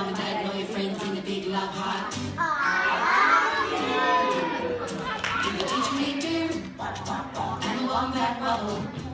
mom and dad, know your friends, in the big love heart. I love you. Do the teacher me do? And the wombat roll.